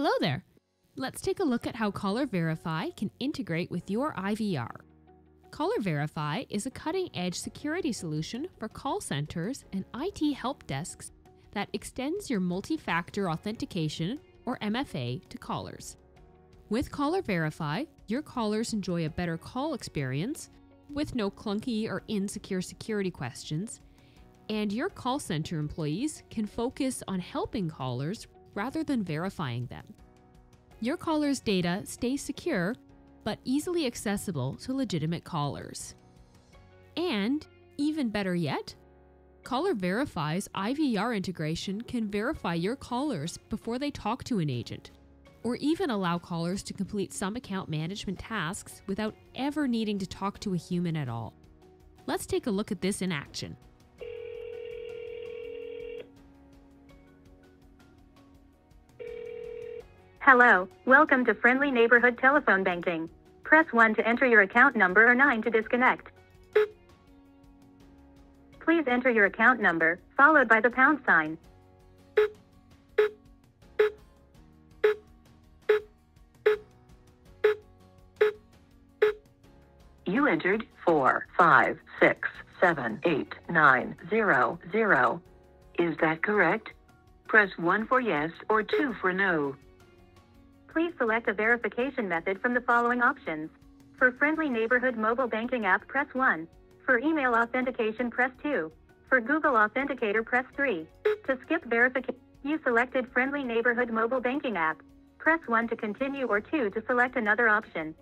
Hello there. Let's take a look at how Caller Verify can integrate with your IVR. Caller Verify is a cutting edge security solution for call centers and IT help desks that extends your multi factor authentication, or MFA, to callers. With Caller Verify, your callers enjoy a better call experience with no clunky or insecure security questions, and your call center employees can focus on helping callers rather than verifying them. Your caller's data stays secure but easily accessible to legitimate callers. And, even better yet, Caller Verify's IVR integration can verify your callers before they talk to an agent, or even allow callers to complete some account management tasks without ever needing to talk to a human at all. Let's take a look at this in action. Hello, welcome to Friendly Neighborhood Telephone Banking. Press 1 to enter your account number or 9 to disconnect. Please enter your account number, followed by the pound sign. You entered four, five, six, seven, eight, nine, zero, zero. Is that correct? Press 1 for yes or 2 for no. Please select a verification method from the following options. For Friendly Neighborhood mobile banking app, press 1. For email authentication, press 2. For Google Authenticator, press 3. To skip verification, you selected Friendly Neighborhood mobile banking app. Press 1 to continue or 2 to select another option.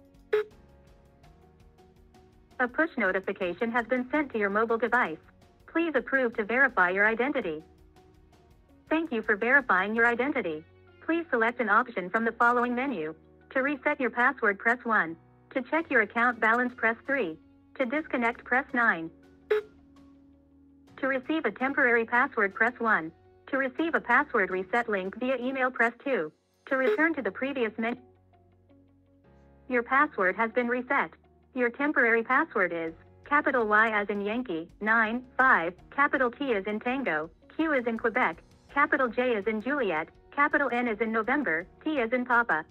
A push notification has been sent to your mobile device. Please approve to verify your identity. Thank you for verifying your identity. Please select an option from the following menu. To reset your password, press 1. To check your account balance, press 3. To disconnect, press 9. To receive a temporary password, press 1. To receive a password reset link via email, press 2. To return to the previous menu, your password has been reset. Your temporary password is capital Y as in Yankee, 9, 5, capital T as in Tango, Q as in Quebec, capital J as in Juliet, capital N as in November, T as in Papa.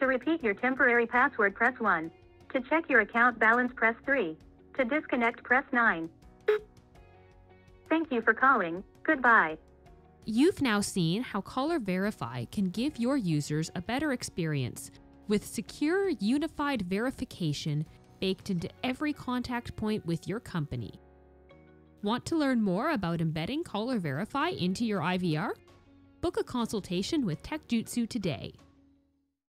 To repeat your temporary password, press 1. To check your account balance, press 3. To disconnect, press 9. Thank you for calling. Goodbye. You've now seen how Caller Verify can give your users a better experience with secure, unified verification baked into every contact point with your company. Want to learn more about embedding Caller Verify into your IVR? Book a consultation with TechJutsu today.